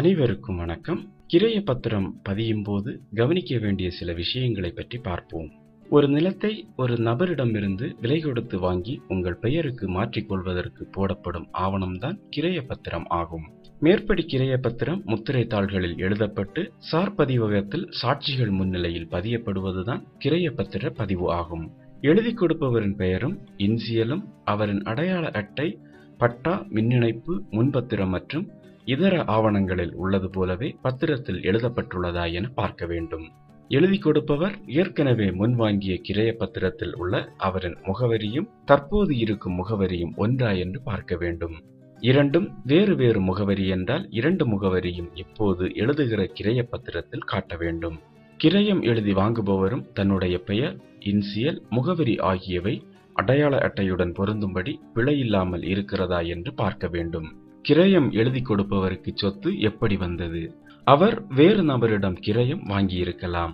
அனைவருக்கும் வணக்கம். கிரைய பத்திரம் பதியும் போது கவனிக்க வேண்டிய சில விஷயங்களை பற்றி பார்ப்போம். ஒரு நிலத்தை ஒரு நபரிடமிருந்து விலை கொடுத்து வாங்கி உங்கள் பெயருக்கு மாற்றிக்கொள்வதற்கு போடப்படும் ஆவணம்தான் கிரைய பத்திரம் ஆகும். மேற்படி கிரைய பத்திரம் முத்திரை தாள்களில் எழுதப்பட்டு சார் பதிவகத்தில் சாட்சிகள் முன்னிலையில் பதியப்படுவதுதான் கிரைய பத்திர பதிவு ஆகும். எழுதி கொடுப்பவரின் பெயரும் இன்சியலும் அவரின் அடையாள அட்டை பட்டா மின்னிணைப்பு முன்பத்திரம் மற்றும் இதர ஆவணங்களில் உள்ளது போலவே பத்திரத்தில் எழுதப்பட்டுள்ளதா என பார்க்க வேண்டும். எழுதி கொடுப்பவர் ஏற்கனவே முன்வாங்கிய கிரைய பத்திரத்தில் உள்ள அவரின் முகவரியும் தற்போது இருக்கும் முகவரியும் ஒன்றா என்று பார்க்க வேண்டும். இரண்டும் வேறு வேறு முகவரி என்றால் இரண்டு முகவரியும் இப்போது எழுதுகிற கிரைய பத்திரத்தில் காட்ட வேண்டும். கிரயம் எழுதி வாங்குபவரும் தன்னுடைய பெயர் இன்சியல் முகவரி ஆகியவை அடையாள அட்டையுடன் பொருந்தும்படி பிழையில்லாமல் இருக்கிறதா என்று பார்க்க வேண்டும். கிரயம் எழுதி கொடுப்பவருக்கு சொத்து எப்படி வந்தது? அவர் வேறு நபரிடம் கிரயம் வாங்கியிருக்கலாம்.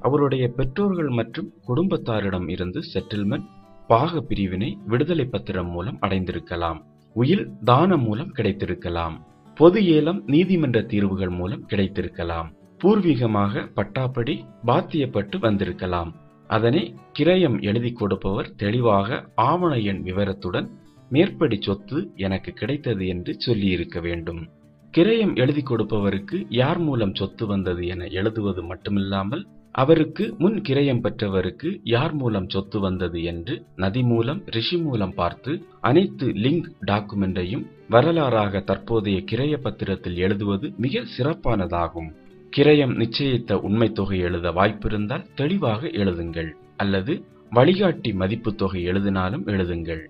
அவருடைய பெற்றோர்கள் மற்றும் குடும்பத்தாரிடம் இருந்து செட்டில்மெண்ட் பாக பிரிவினை விடுதலை பத்திரம் மூலம் அடைந்திருக்கலாம். உயில் தானம் மூலம் கிடைத்திருக்கலாம். பொது ஏலம் நீதிமன்ற தீர்வுகள் மூலம் கிடைத்திருக்கலாம். பூர்வீகமாக பட்டாப்படி பாத்தியப்பட்டு வந்திருக்கலாம். அதனை கிரயம் எழுதி கொடுப்பவர் தெளிவாக ஆவண எண் விவரத்துடன் மேற்படி சொத்து எனக்கு கிடைத்தது என்று சொல்லியிருக்க வேண்டும். கிரயம் எழுதி கொடுப்பவருக்கு யார் மூலம் சொத்து வந்தது என எழுதுவது மட்டுமில்லாமல் அவருக்கு முன் கிரயம் பெற்றவருக்கு யார் மூலம் சொத்து வந்தது என்று நதி மூலம் ரிஷி மூலம் பார்த்து அனைத்து லிங்க் டாக்குமெண்டையும் வரலாறாக தற்போதைய கிரய பத்திரத்தில் எழுதுவது மிக சிறப்பானதாகும். கிரயம் நிச்சயித்த உண்மை தொகை எழுத வாய்ப்பிருந்தால் தெளிவாக எழுதுங்கள். அல்லது வழிகாட்டி மதிப்பு தொகை எழுதினாலும் எழுதுங்கள்.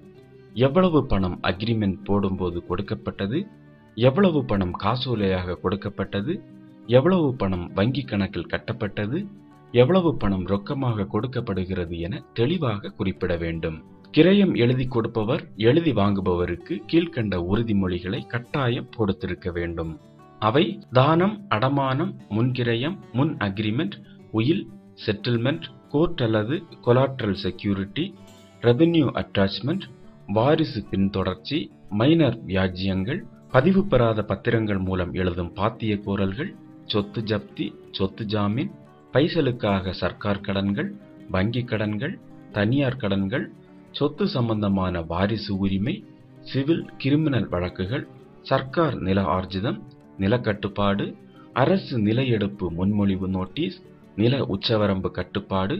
எவ்வளவு பணம் அக்ரிமெண்ட் போடும்போது கொடுக்கப்பட்டது? எவ்வளவு பணம் காசோலையாக கொடுக்கப்பட்டது? எவ்வளவு பணம் வங்கி கணக்கில் கட்டப்பட்டது? எவ்வளவு பணம் ரொக்கமாக கொடுக்கப்படுகிறது என தெளிவாக குறிப்பிட வேண்டும். கிரயம் எழுதி கொடுப்பவர் எழுதி வாங்குபவருக்கு கீழ்கண்ட உறுதிமொழிகளை கட்டாயம் கொடுத்திருக்க வேண்டும். அவை தானம் அடமானம் முன்கிரயம் முன் அக்ரிமெண்ட் உயில் செட்டில்மெண்ட் கோர்ட் அல்லது கொலாட்ரல் செக்யூரிட்டி ரெவென்யூ அட்டாச்மெண்ட் வாரிசு பின்தொடர்ச்சி மைனர் வியாஜ்யங்கள் பதிவு பெறாத பத்திரங்கள் மூலம் எழுதும் பாத்திய கோரல்கள் சொத்து ஜப்தி சொத்து ஜாமீன் பைசலுக்காக சர்க்கார் கடன்கள் வங்கி கடன்கள் தனியார் கடன்கள் சொத்து சம்பந்தமான வாரிசு உரிமை சிவில் கிரிமினல் வழக்குகள் சர்க்கார் நில ஆர்ஜிதம் நிலக்கட்டுப்பாடு அரசு நில எடுப்பு முன்மொழிவு நோட்டீஸ் நில உச்சவரம்பு கட்டுப்பாடு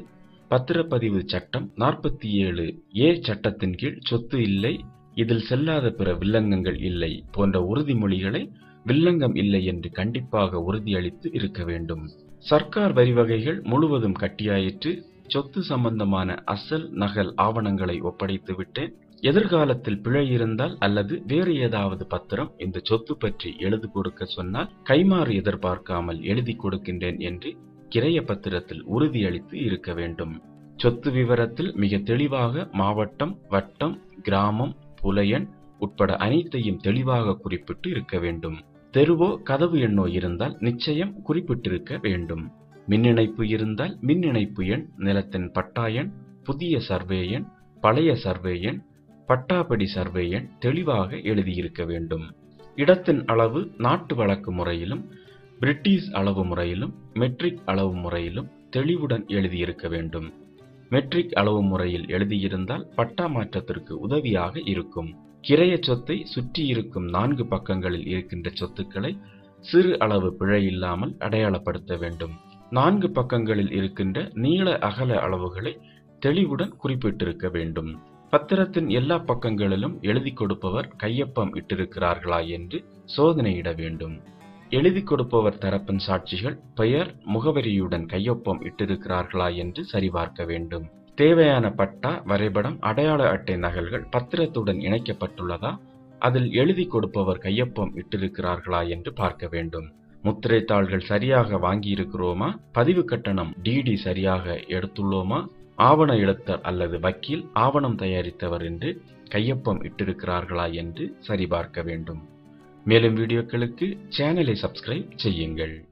பத்திரப்பதிவு சட்டம் நாற்பத்தி ஏழு ஏ சட்டத்தின் கீழ் சொத்து இல்லை இதில் செல்லாத பிற வில்லங்கங்கள் இல்லை போன்ற உறுதிமொழிகளை வில்லங்கம் இல்லை என்று கண்டிப்பாக உறுதியளித்து இருக்க வேண்டும். சர்க்கார் வரி வகைகள் முழுவதும் கட்டியாயிற்று. சொத்து சம்பந்தமான அசல் நகல் ஆவணங்களை ஒப்படைத்துவிட்டு எதிர்காலத்தில் பிழை இருந்தால் அல்லது வேறு ஏதாவது பத்திரம் இந்த சொத்து பற்றி எழுதி கொடுக்க சொன்னால் கைமாறு எதிர்பார்க்காமல் எழுதி கொடுக்கின்றேன் என்று கிரைய பத்திரத்தில் உறுதியளித்து இருக்க வேண்டும். சொத்து விவரத்தில் மிக தெளிவாக மாவட்டம் வட்டம் கிராமம் புலையன் உட்பட அனைத்தையும் தெளிவாக குறிப்பிட்டு இருக்க வேண்டும். தெருவோ கதவு எண்ணோ இருந்தால் நிச்சயம் குறிப்பிட்டிருக்க வேண்டும். மின் இணைப்பு இருந்தால் மின் இணைப்பு எண் நிலத்தின் பட்டாயன் புதிய சர்வேயன் பழைய சர்வே எண் சர்வேயன் சர்வே எண் தெளிவாக எழுதியிருக்க வேண்டும். இடத்தின் அளவு நாட்டு வழக்கு முறையிலும் பிரிட்டிஷ் அளவு முறையிலும் மெட்ரிக் அளவு முறையிலும் தெளிவுடன் எழுதியிருக்க வேண்டும். மெட்ரிக் அளவு முறையில் எழுதியிருந்தால் பட்டா மாற்றத்திற்கு உதவியாக இருக்கும். கிரைய சொத்தை சுற்றி இருக்கும் நான்கு பக்கங்களில் இருக்கின்ற சொத்துக்களை சிறு அளவு பிழை இல்லாமல் அடையாளப்படுத்த வேண்டும். நான்கு பக்கங்களில் இருக்கின்ற நீள அகல அளவுகளை தெளிவுடன் குறிப்பிட்டிருக்க வேண்டும். பத்திரத்தின் எல்லா பக்கங்களிலும் எழுதி கொடுப்பவர் கையொப்பம் இட்டிருக்கிறார்களா என்று சோதனையிட வேண்டும். எழுதி கொடுப்பவர் தரப்பின் சாட்சிகள் பெயர் முகவரியுடன் கையொப்பம் இட்டிருக்கிறார்களா என்று சரிபார்க்க வேண்டும். தேவையான பட்டா வரைபடம் அடையாள அட்டை நகல்கள் பத்திரத்துடன் இணைக்கப்பட்டுள்ளதா? அதில் எழுதி கொடுப்பவர் கையொப்பம் இட்டிருக்கிறார்களா என்று பார்க்க வேண்டும். முத்திரை தாள்கள் சரியாக வாங்கியிருக்கிறோமா? பதிவு கட்டணம் டிடி சரியாக எடுத்துள்ளோமா? ஆவண எழுத்தர் அல்லது வக்கீல் ஆவணம் தயாரித்தவர் என்று கையொப்பம் இட்டிருக்கிறார்களா என்று சரிபார்க்க வேண்டும். மேலும் வீடியோக்களுக்கு சேனலை சப்ஸ்கிரைப் செய்யுங்கள்.